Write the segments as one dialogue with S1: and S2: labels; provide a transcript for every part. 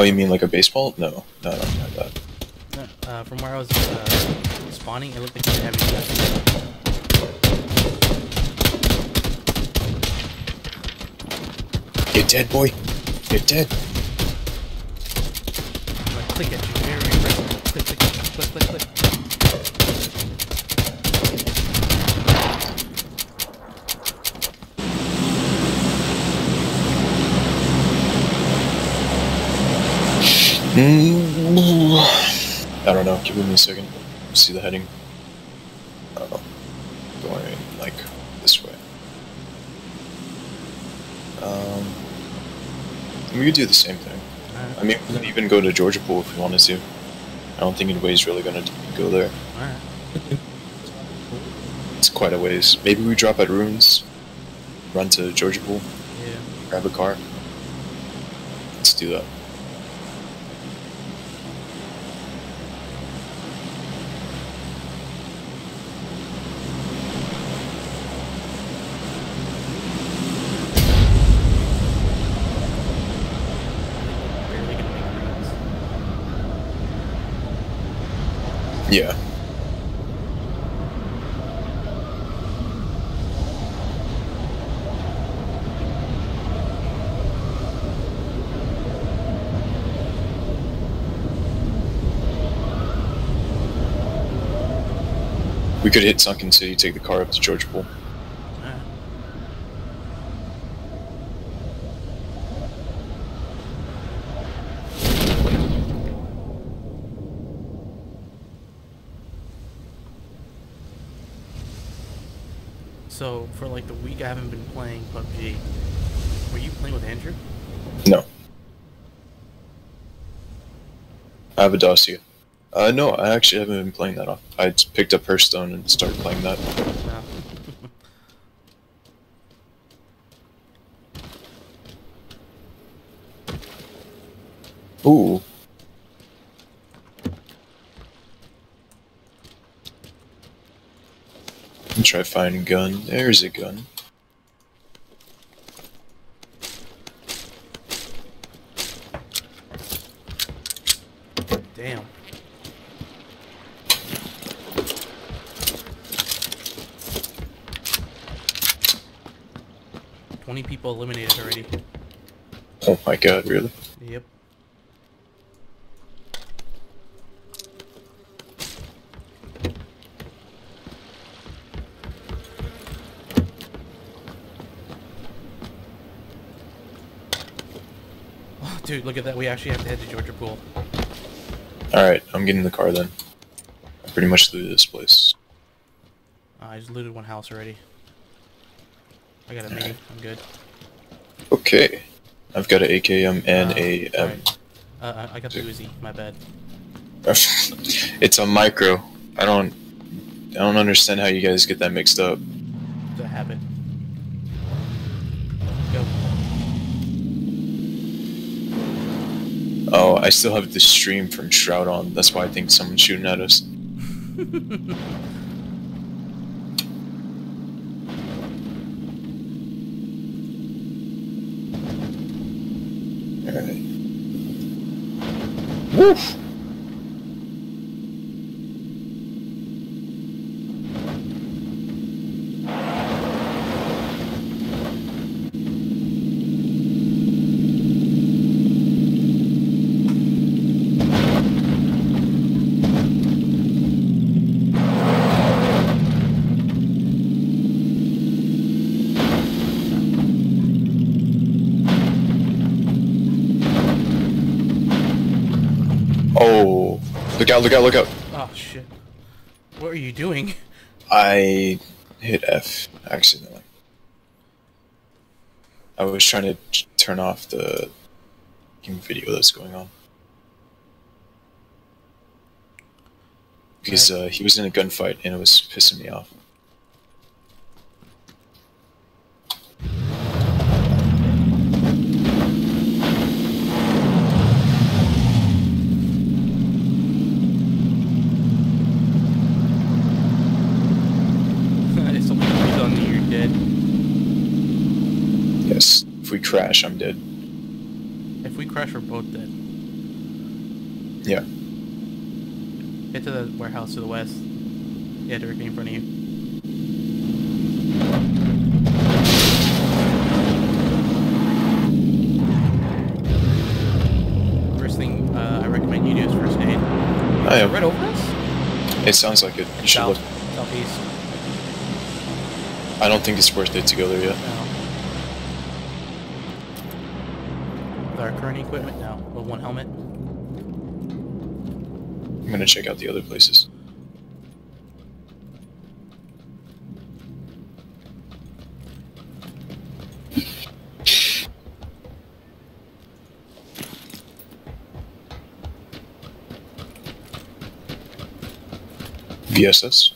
S1: Oh, you mean like a baseball? No, no, no, not that.
S2: No, uh, from where I was uh, spawning, it looked like you were having.
S1: You're dead, boy. You're dead.
S2: Like, click at you very aggressively. Click, click, click, click, click, click.
S1: Mm, I don't know. Give me a second. See the heading. Oh, going like this way. Um, we could do the same thing.
S2: Alright,
S1: I mean, we could even go to Georgopol if we wanted to. I don't think anybody's really gonna go there.
S2: alright.
S1: It's quite a ways. Maybe we drop at Ruins, run to Georgopol,
S2: Yeah.
S1: grab a car. Let's do that.
S2: Barely gonna make friends.
S1: Yeah. We could hit Sunken City, take the car up to
S2: Georgopol. So, for like the week I haven't been playing PUBG, were you playing with Andrew?
S1: No. I have a dossier. Uh, no, I actually haven't been playing that off. I just picked up Hearthstone and started playing that.
S2: No.
S1: Ooh. Let try finding a gun. There's a gun.
S2: Damn. Twenty people eliminated already.
S1: Oh my god, really?
S2: Yep. Oh, dude, look at that. We actually have to head to Georgopol.
S1: Alright, I'm getting the car then. I pretty much looted this place.
S2: Uh, I just looted one house already. I got a mini. I'm good.
S1: Okay. I've got an AKM and
S2: Uh,
S1: a um.
S2: Uh, uh, I got the Uzi. My bad.
S1: it's a micro. I don't I don't understand how you guys get that mixed up.
S2: The habit. Go.
S1: Oh, I still have the stream from Shroud on. That's why I think someone's shooting at us. Woof! Oh, look out, look out, look out.
S2: Oh shit. What are you doing?
S1: I hit F accidentally. I was trying to turn off the game video that's going on. Because uh, he was in a gunfight and it was pissing me off.
S2: if something goes on you, you're dead.
S1: Yes, if we crash, I'm dead.
S2: If we crash, we're both dead.
S1: Yeah.
S2: Get to the warehouse to the west. Yeah, directly in front of you. First thing uh, I recommend you do is first aid.
S1: I am.
S2: Right over us?
S1: It sounds like it. You should
S2: South,
S1: look.
S2: southeast.
S1: I don't think it's worth it to go there yet.
S2: No. With our current equipment, no. With one helmet.
S1: I'm gonna check out the other places. VSS.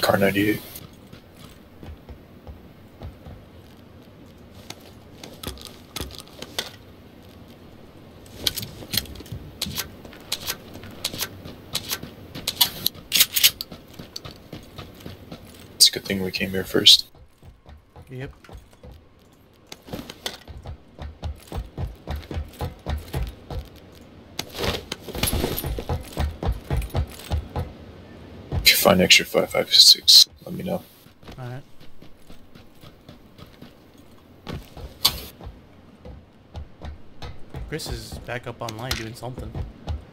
S1: Car 98. It's a good thing we came here first.
S2: Yep.
S1: If you find extra 556, let me know.
S2: Alright. Chris is back up online doing something.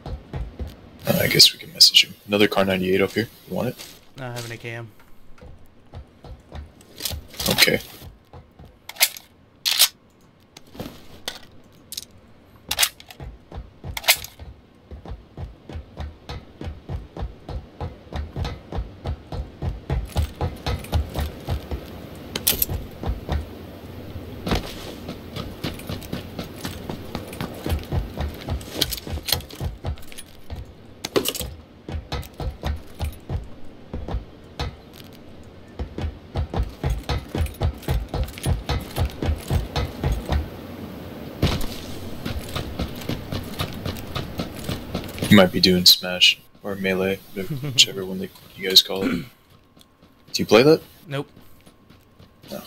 S1: Uh, I guess we can message him. Another Kar 98 up here. You want it?
S2: Not having a cam.
S1: Okay. Might be doing Smash or Melee, whichever one they, you guys call it. Do you play that?
S2: Nope. No.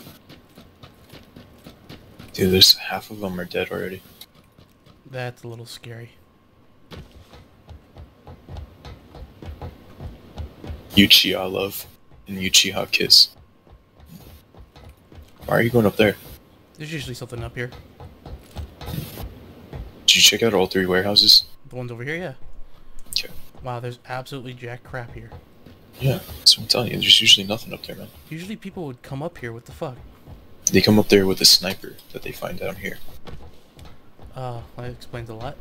S1: Dude, there's half of them are dead already.
S2: That's a little scary.
S1: Uchiha Love and Uchiha Kiss. Why are you going up there?
S2: There's usually something up here.
S1: Did you check out all three warehouses?
S2: The ones over here, yeah. Wow, there's absolutely jack crap here.
S1: Yeah, that's what I'm telling you. There's usually nothing up there, man.
S2: Usually people would come up here. What the fuck?
S1: They come up there with a sniper that they find down here.
S2: Uh, that explains a lot.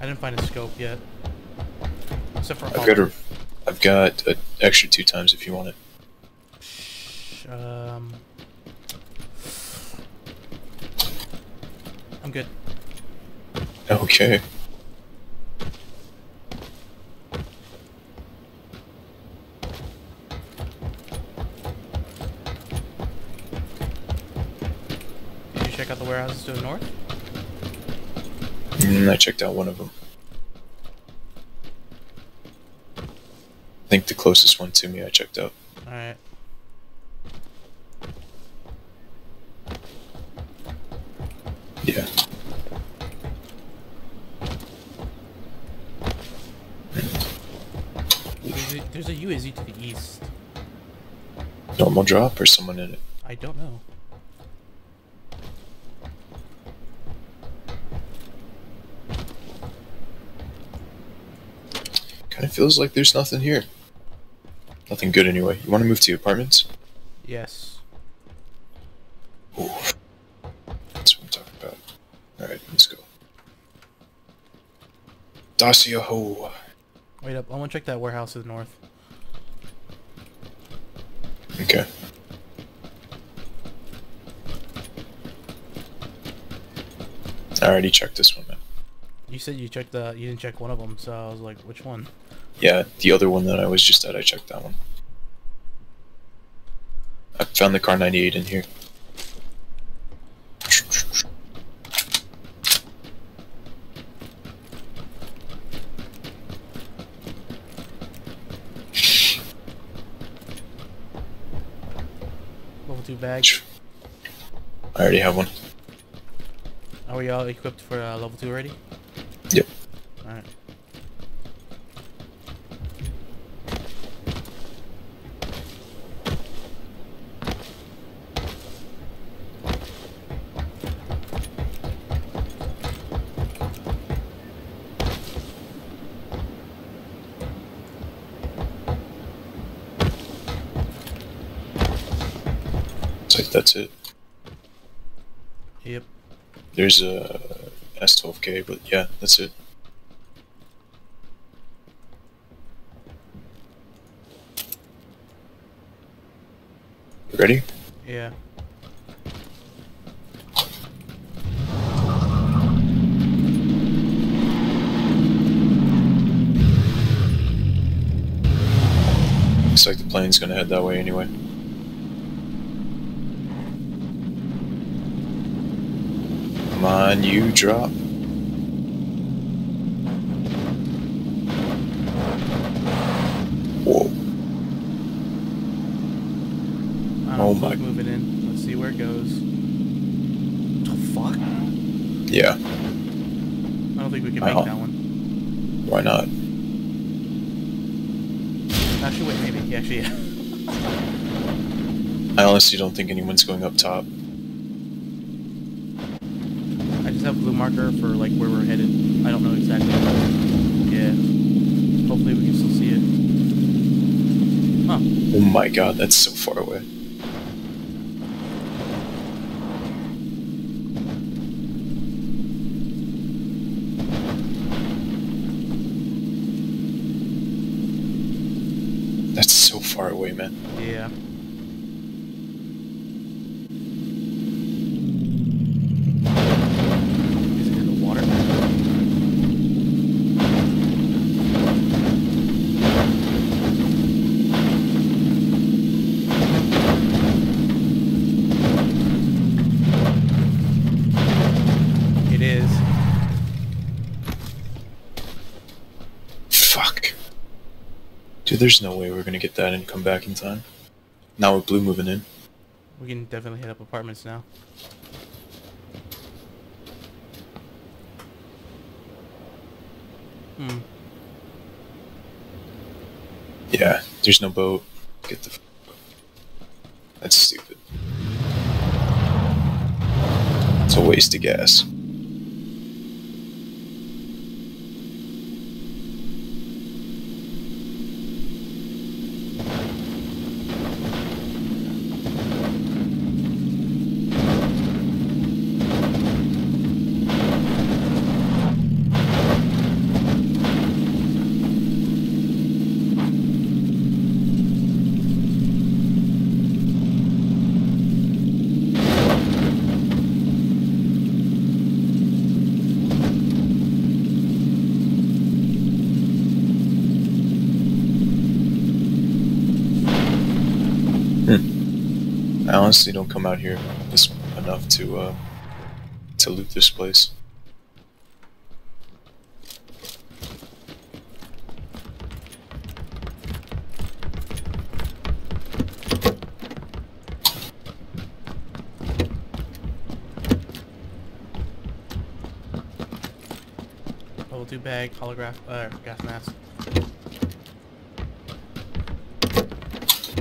S2: I didn't find a scope yet. Except for
S1: I've got a, I've got an extra two times if you want it.
S2: Um, I'm good.
S1: Okay.
S2: Did you check out the warehouses to the north?
S1: Mm, I checked out one of them. I think the closest one to me I checked out.
S2: Alright.
S1: Yeah.
S2: There's a, there's a UAZ to the east.
S1: Normal drop or someone in it?
S2: I don't know.
S1: Kind of feels like there's nothing here. Nothing good anyway. You want to move to your apartments?
S2: Yes.
S1: Ooh. That's what I'm talking about. Alright, let's go. Dacia Ho.
S2: Wait up. I want to check that warehouse to the north.
S1: Okay. I already checked this one, man.
S2: You said you checked the. You didn't check one of them, so I was like, which one?
S1: Yeah, the other one that I was just at, I checked that one. I found the Kar 98 in here.
S2: two bag.
S1: I already have one.
S2: Are we all equipped for uh, level two already?
S1: Yep.
S2: Alright.
S1: It's like that's it.
S2: Yep.
S1: There's a S12K, but yeah, that's it. Ready?
S2: Yeah.
S1: Looks like the plane's gonna head that way anyway. Come on, you drop. Whoa.
S2: I don't
S1: Oh my-
S2: Move it in. Let's see where it goes. The fuck?
S1: Yeah,
S2: I don't think we can make
S1: uh-huh.
S2: that one.
S1: why not?
S2: Actually, wait, maybe. Actually, yeah.
S1: I honestly don't think anyone's going up top.
S2: I just have blue marker for like where we're headed. I don't know exactly. Yeah. Hopefully we can still see it. Huh.
S1: Oh my god, that's so far away. That's so far away, man.
S2: Yeah. Is it in the water? It is.
S1: Fuck. Dude, there's no way we're gonna get that and come back in time. Now with blue moving in.
S2: We can definitely hit up apartments now. Hmm.
S1: Yeah, there's no boat. Get the. F- That's stupid. It's a waste of gas. I honestly don't come out here this enough to uh to loot this place.
S2: Level 2 bag, holograph, uh, gas mask.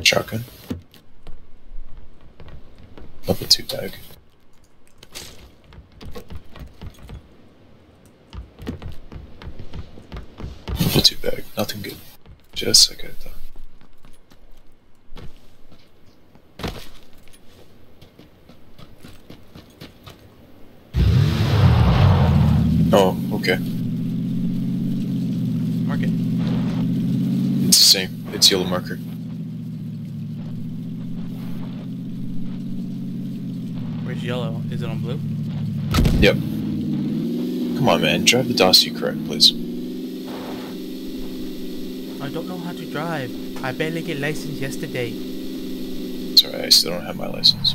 S1: Shotgun. Level two bag. Level two bag. Nothing good. Just like I thought. Oh, okay.
S2: Mark it.
S1: It's the same. It's yellow marker.
S2: Where's yellow? Is it on blue?
S1: Yep. Come on, man. Drive the Dacia correct, please.
S2: I don't know how to drive. I barely get licensed yesterday.
S1: It's alright. I still don't have my license.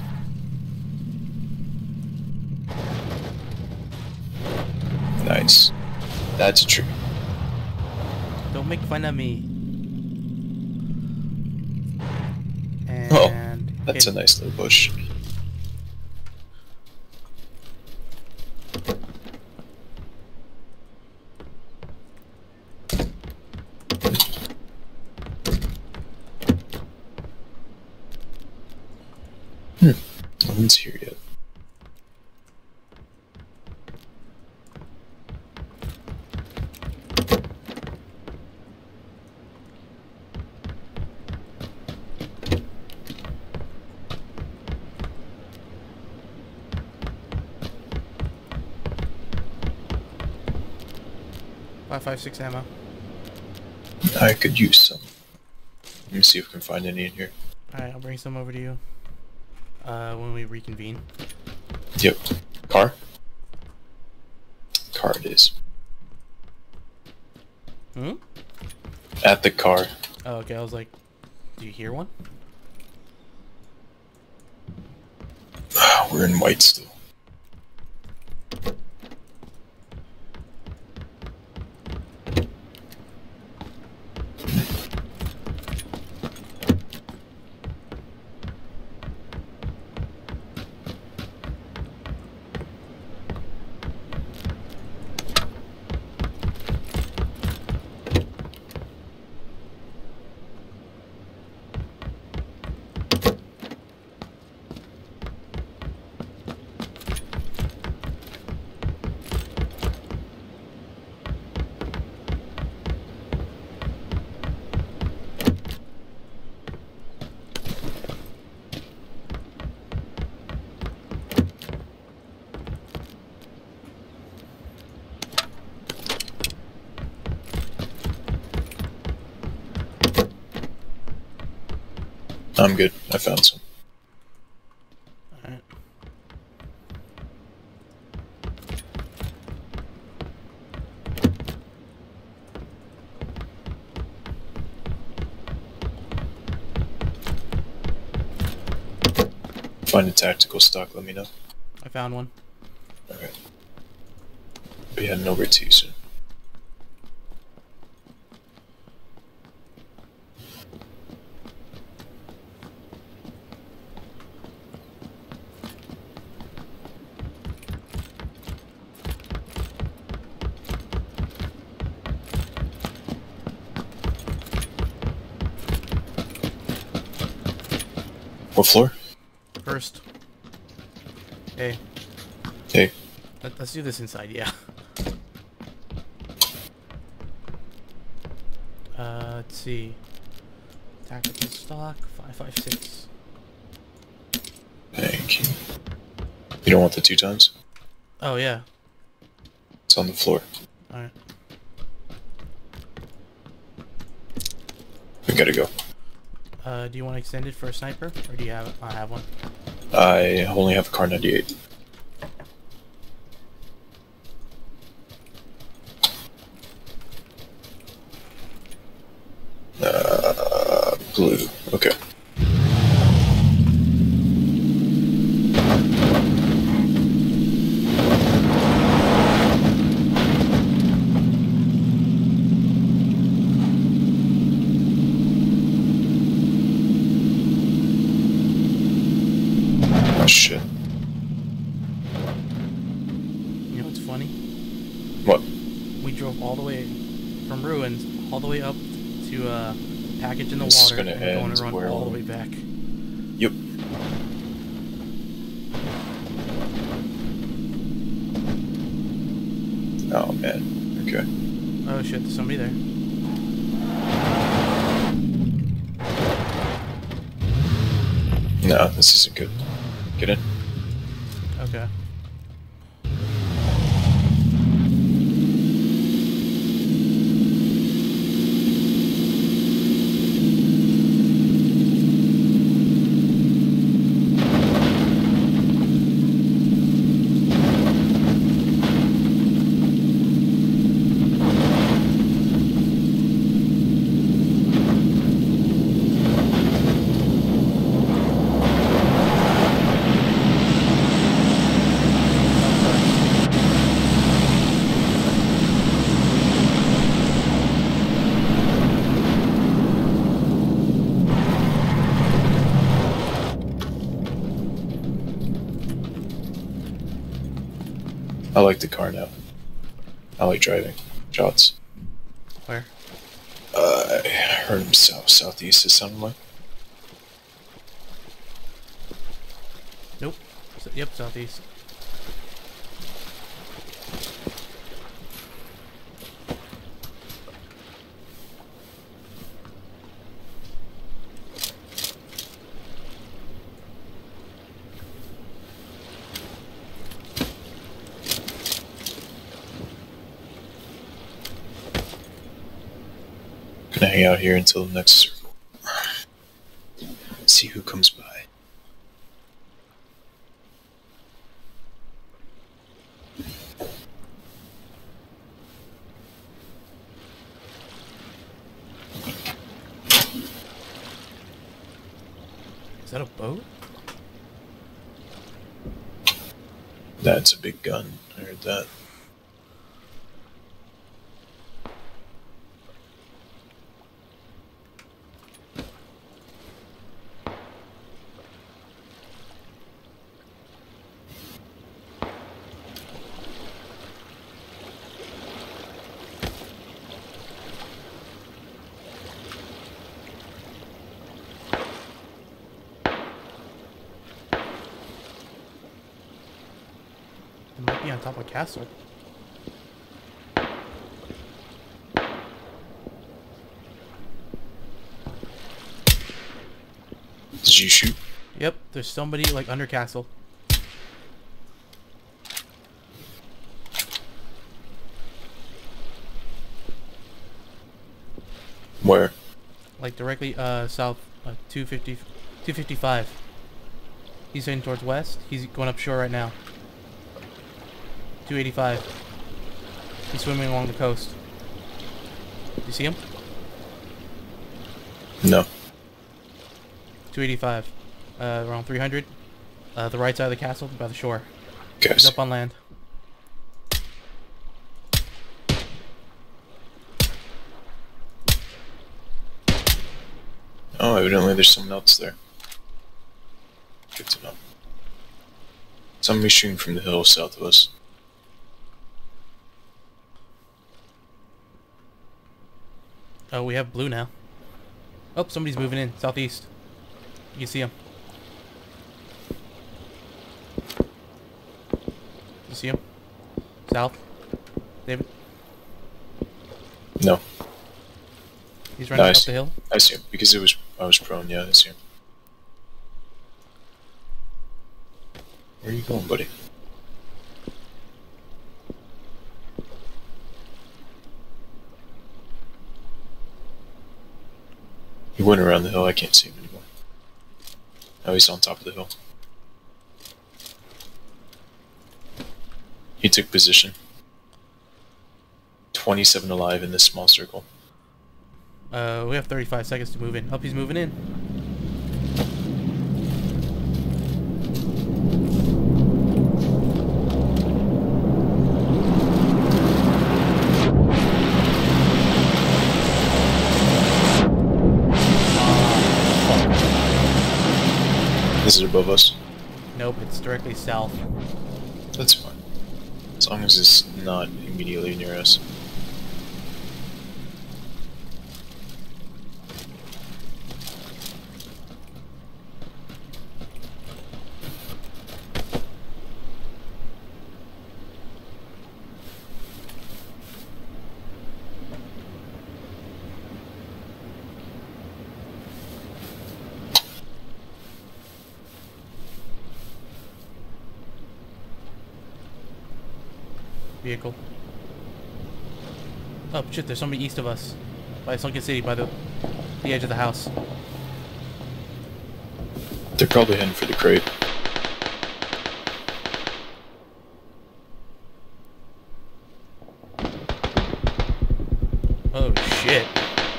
S1: Nice. That's a tree.
S2: Don't make fun of me.
S1: Oh. That's a nice little bush. Hmm. No one's here yet.
S2: Five five six ammo.
S1: I could use some. Let me see if I can find any in here.
S2: Alright, I'll bring some over to you. Uh, when we reconvene.
S1: Yep. Car? Car it is.
S2: Hmm?
S1: At the car.
S2: Oh, okay. I was like, do you hear one?
S1: We're in white still. I'm good. I found some.
S2: Alright.
S1: Find a tactical stock, let me know.
S2: I found one.
S1: Okay. Be heading over to you soon. What floor?
S2: First. Hey,
S1: Hey,
S2: let, let's do this inside, yeah. Uh, let's see. Tactical stock, 556.
S1: thank you. You don't want the two times?
S2: Oh, yeah.
S1: It's on the floor.
S2: Alright.
S1: We gotta go.
S2: Uh, do you want to extend it for a sniper? Or do you have I have one.
S1: I only have a Kar 98. Uh, blue. Okay. Oh shit.
S2: You know what's funny?
S1: What?
S2: We drove all the way from ruins all the way up to uh, package in the
S1: This is
S2: water
S1: gonna
S2: and we're going
S1: end
S2: to run
S1: where
S2: all the
S1: we-
S2: way back.
S1: Yep. Oh man. Okay.
S2: Oh shit, there's somebody there.
S1: No, this isn't good. Get in.
S2: Okay.
S1: Like the car now. I like driving. Shots.
S2: Where?
S1: Uh, I heard him south southeast. It sounded like.
S2: Nope. Yep, southeast.
S1: Gonna hang out here until the next circle. See who comes by.
S2: Is that a boat?
S1: That's a big gun. I heard that.
S2: On top of a castle.
S1: Did you shoot?
S2: Yep, there's somebody like under castle.
S1: Where?
S2: Like directly uh south uh, 250 255. He's heading towards west. He's going up shore right now. 285. He's swimming along the coast. You see him?
S1: No.
S2: 285. Uh, around 300. Uh, the right side of the castle by the shore. He's up on land.
S1: Oh, evidently there's someone else there. Good to know. Somebody shooting from the hill south of us.
S2: Oh, we have blue now. Oh, somebody's moving in southeast. You can see him. You see him? South. David.
S1: No,
S2: He's running
S1: Nice.
S2: up the hill.
S1: I see him because it was I was prone. Yeah, I see him. Where are you going, buddy? Went around the hill. I can't see him anymore. Now he's on top of the hill. He took position. 27 alive in this small circle.
S2: Uh, we have 35 seconds to move in. Up, he's moving in.
S1: Above us?
S2: Nope, it's directly south.
S1: That's fine. As long as it's not immediately near us.
S2: Vehicle. Oh shit, there's somebody east of us. By Sunken City, by the the edge of the house.
S1: They're probably heading for the crate.
S2: Oh shit.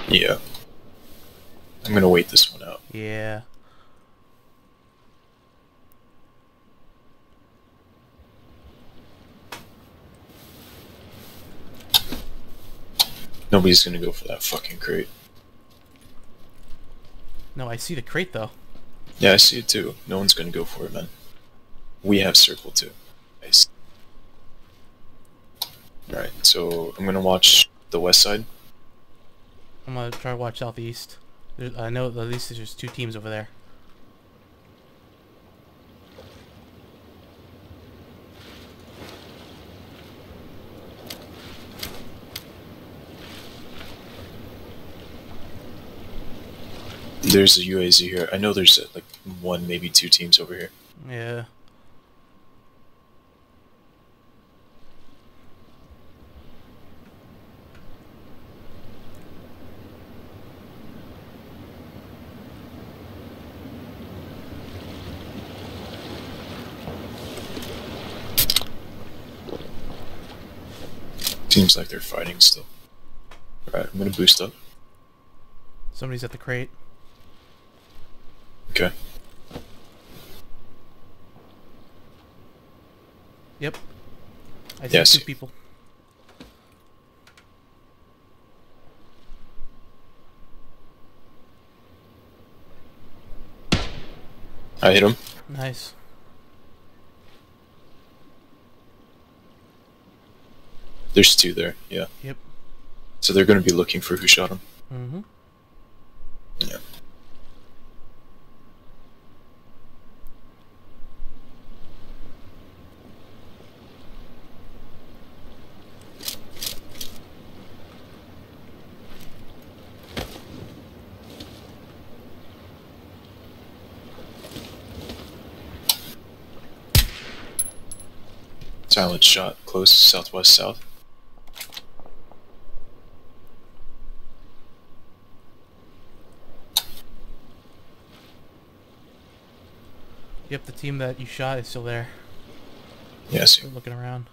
S1: Yeah. I'm gonna wait this one out.
S2: Yeah.
S1: Nobody's gonna go for that fucking crate.
S2: No, I see the crate though.
S1: Yeah, I see it too. No one's gonna go for it, man. We have circle too. I s- Alright, so I'm gonna watch the west side.
S2: I'm gonna try to watch southeast. There's, I know at least there's two teams over there.
S1: There's a UAZ here. I know there's uh, like one, maybe two teams over here.
S2: Yeah.
S1: Seems like they're fighting still. Alright, I'm gonna boost up.
S2: Somebody's at the crate.
S1: Okay.
S2: Yep. I see
S1: Yes.
S2: two people.
S1: I hit him.
S2: Nice.
S1: There's two there, yeah.
S2: Yep.
S1: So they're gonna be looking for who shot him.
S2: Mm-hmm.
S1: Yeah. Silent shot, close, southwest south.
S2: Yep, the team that you shot is still there.
S1: Yes.
S2: They're looking around.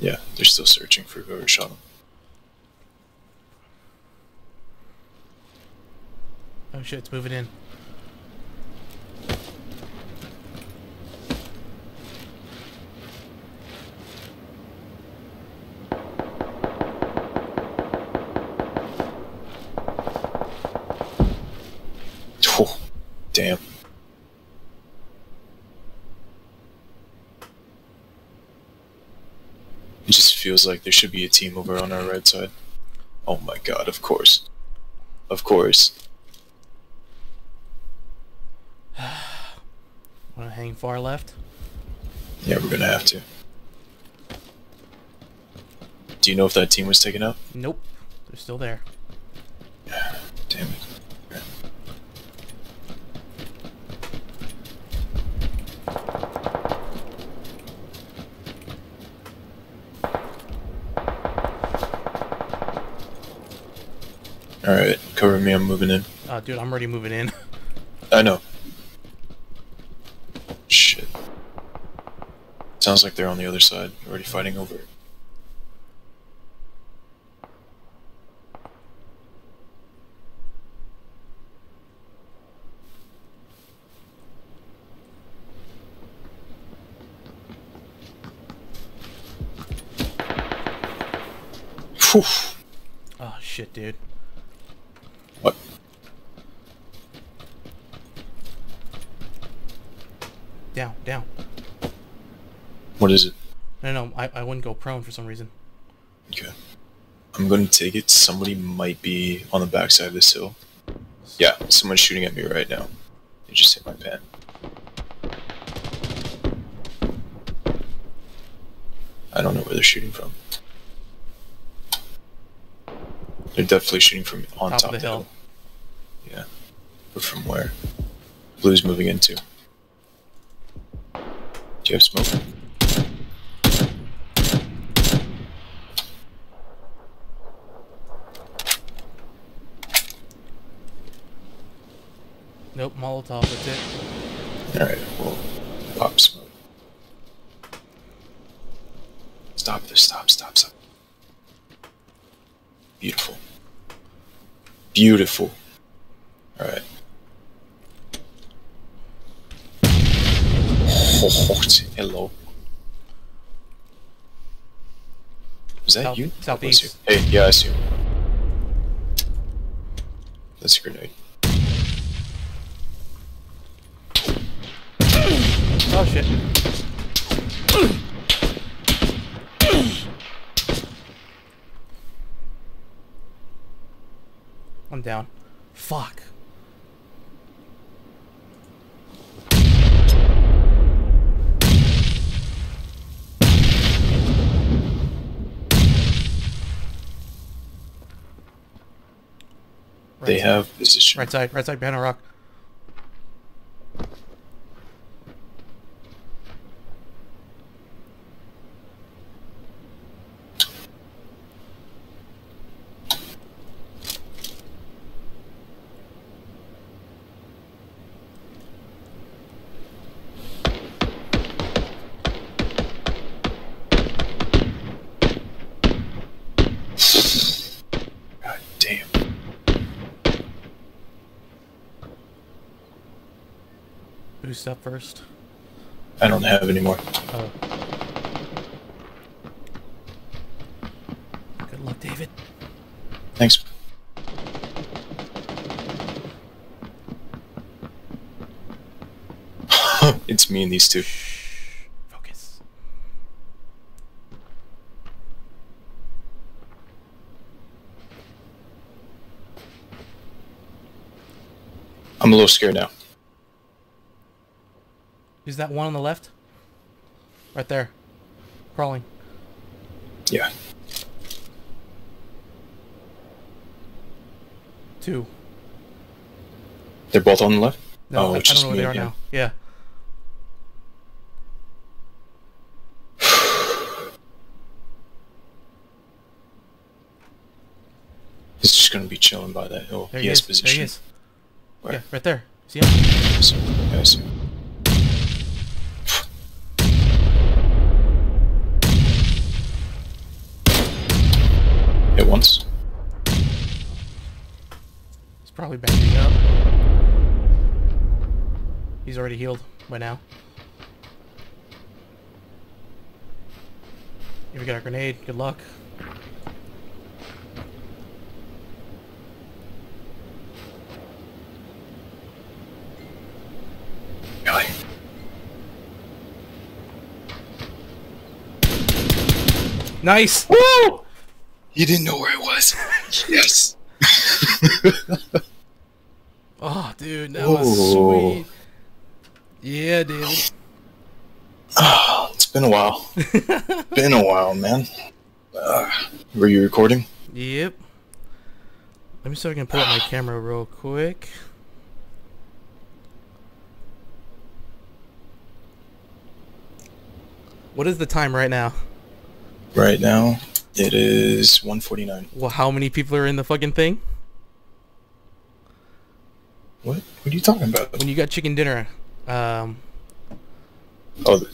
S1: Yeah, they're still searching for whoever shot them.
S2: Oh shit, it's moving in.
S1: Oh, damn. It just feels like there should be a team over on our right side. Oh my god, of course. Of course.
S2: Wanna hang far left?
S1: Yeah, we're gonna have to. Do you know if that team was taken out?
S2: Nope. They're still there.
S1: Damn it. Alright, cover me, I'm moving in.
S2: Oh, dude, I'm already moving in.
S1: I know. Shit. Sounds like they're on the other side, already fighting over it. Phew.
S2: oh shit, dude.
S1: What?
S2: Down, down.
S1: What is it?
S2: No, no, I, I wouldn't go prone for some reason.
S1: Okay. I'm gonna take it. Somebody might be on the backside of this hill. Yeah, someone's shooting at me right now. They just hit my pan. I don't know where they're shooting from. They're definitely shooting from on
S2: Top
S1: top,
S2: of the
S1: of
S2: hill.
S1: Yeah. But from where? Blue's moving into. Do you have smoke?
S2: Nope, Molotov, that's it.
S1: Alright, well, pop smoke. Stop this, stop, stop, stop. Beautiful. Beautiful. Alright. Oh, hello. Is that
S2: South-
S1: you?
S2: southeast.
S1: Hey, yeah, I see you. That's a grenade.
S2: Oh shit. I'm down. Fuck.
S1: They
S2: Right
S1: have position.
S2: Right side, right side, behind a rock. Up first.
S1: I don't have any more.
S2: Oh. Good luck, David.
S1: Thanks. it's me and these two.
S2: Focus.
S1: I'm a little scared now.
S2: Is that one on the left? Right there. Crawling.
S1: Yeah.
S2: Two.
S1: They're both on the left?
S2: No,
S1: Oh,
S2: I, I don't know where they are
S1: again.
S2: now. Yeah.
S1: He's just gonna be chilling by that hill.
S2: There
S1: he
S2: he,
S1: has
S2: is.
S1: position.
S2: There he is.
S1: Where?
S2: Yeah, right there. See him?
S1: So, yeah, I see. Hit once.
S2: He's probably backing up. He's already healed by now. If you got a grenade, good luck.
S1: Really?
S2: Nice!
S1: Woo! You didn't know where it was. yes.
S2: Oh, dude, that was sweet. Yeah, dude.
S1: Oh, it's been a while. been a while, man. Uh, were you recording?
S2: Yep. Let me see if I can pull up my camera real quick. What is the time right now?
S1: Right now, it is 149.
S2: Well, how many people are in the fucking thing?
S1: What? What are you talking about?
S2: When you got chicken dinner, um,
S1: Oh,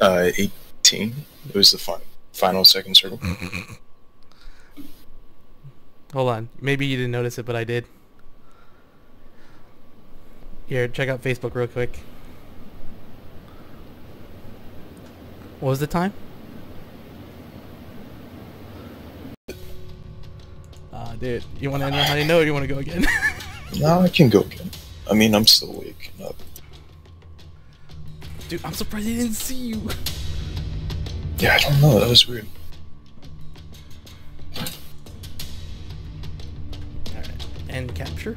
S1: uh, 18. It was the fi- final second circle.
S2: hold on. Maybe you didn't notice it, but I did. Here, check out Facebook real quick. What was the time? Ah, dude. You want to know how you know or you want to go again?
S1: no, I can go again. I mean, I'm still waking up.
S2: dude, I'm surprised he didn't see you.
S1: Yeah, I don't know. That was weird.
S2: Alright. And capture.